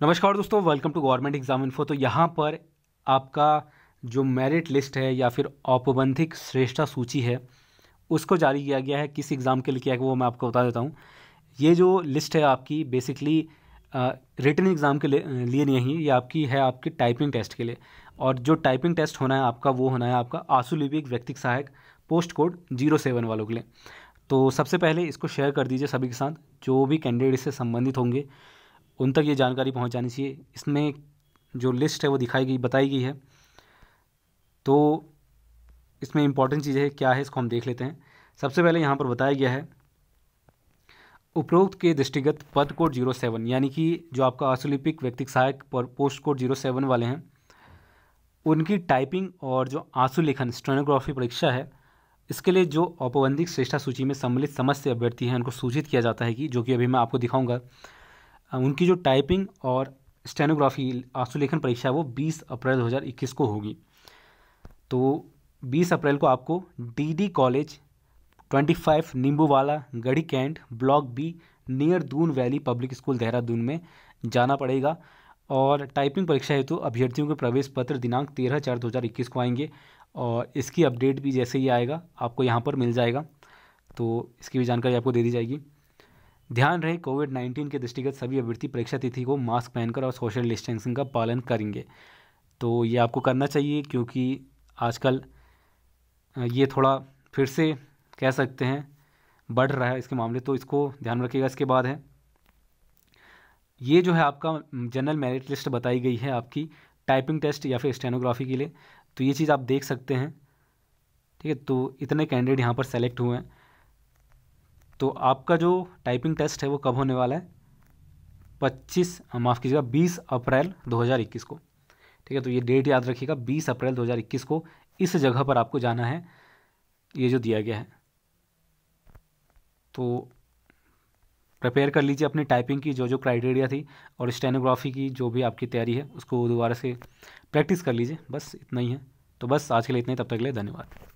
नमस्कार दोस्तों welcome to government exam info तो यहाँ पर आपका जो मेरिट लिस्ट है या फिर औपबंधिक श्रेष्ठता सूची है, उसको जारी किया गया है। किस एग्ज़ाम के लिए किया गया वो मैं आपको बता देता हूँ। ये जो लिस्ट है आपकी बेसिकली रिटर्न एग्ज़ाम के लिए नहीं है, ये आपकी है आपकी टाइपिंग टेस्ट के लिए। और जो टाइपिंग टेस्ट होना है आपका, वो होना है आपका आँसू लिपिक व्यक्तिक सहायक पोस्ट कोड ज़ीरो सेवन वालों के लिए। तो सबसे पहले इसको शेयर कर दीजिए सभी के साथ, जो भी कैंडिडेट इससे संबंधित होंगे। उन तक ये जानकारी पहुँच जानी चाहिए। इसमें जो लिस्ट है वो दिखाई गई, बताई गई है। तो इसमें इंपॉर्टेंट चीज़ है, क्या है, इसको हम देख लेते हैं। सबसे पहले यहाँ पर बताया गया है, उपरोक्त के दृष्टिगत पद कोड ज़ीरो सेवन, यानी कि जो आपका आसुलिपिक व्यक्तिक सहायक पोस्ट कोड ज़ीरो सेवन वाले हैं, उनकी टाइपिंग और जो आँसू लेखन, स्टेनोग्राफी परीक्षा है, इसके लिए जो औपबंधिक श्रेष्ठा सूची में सम्मिलित समस्त अभ्यर्थी हैं, उनको सूचित किया जाता है कि, जो कि अभी मैं आपको दिखाऊँगा। उनकी जो टाइपिंग और स्टेनोग्राफी, आंसुलेखन परीक्षा वो 20 अप्रैल 2021 को होगी। तो 20 अप्रैल को आपको DD college 25 Nimbuwala, Garhi Cantt, block B, near Doon Valley Public School Dehradun में जाना पड़ेगा। और टाइपिंग परीक्षा हेतु तो अभ्यर्थियों के प्रवेश पत्र दिनांक तेरह चार दो हज़ार इक्कीस को आएँगे और इसकी अपडेट भी जैसे ही आएगा, आपको यहाँ पर मिल जाएगा। तो इसकी भी जानकारी आपको दे दी जाएगी। ध्यान रहे कोविड नाइन्टीन के दृष्टिगत सभी अभ्यर्थी परीक्षा तिथि को मास्क पहनकर और सोशल डिस्टेंसिंग का पालन करेंगे। तो ये आपको करना चाहिए, क्योंकि आजकल ये थोड़ा फिर से कह सकते हैं, बढ़ रहा है इसके मामले तो इसको ध्यान रखिएगा। इसके बाद है, ये जो है आपका जनरल मेरिट लिस्ट बताई गई है आपकी, टाइपिंग टेस्ट या फिर स्टेनोग्राफी के लिए। तो ये चीज़ आप देख सकते हैं, ठीक है? तो इतने कैंडिडेट यहाँ पर सेलेक्ट हुए हैं। तो आपका जो टाइपिंग टेस्ट है वो कब होने वाला है? पच्चीस माफ़ कीजिएगा, बीस अप्रैल 2021 को। ठीक है तो ये डेट याद रखिएगा, बीस अप्रैल 2021 को इस जगह पर आपको जाना है, ये जो दिया गया है। तो प्रिपेयर कर लीजिए अपनी टाइपिंग की जो जो क्राइटेरिया थी और स्टेनोग्राफी की जो भी आपकी तैयारी है, उसको दोबारा से प्रैक्टिस कर लीजिए, बस इतना ही है। तो बस आज के लिए इतना ही, तब तक के लिए धन्यवाद।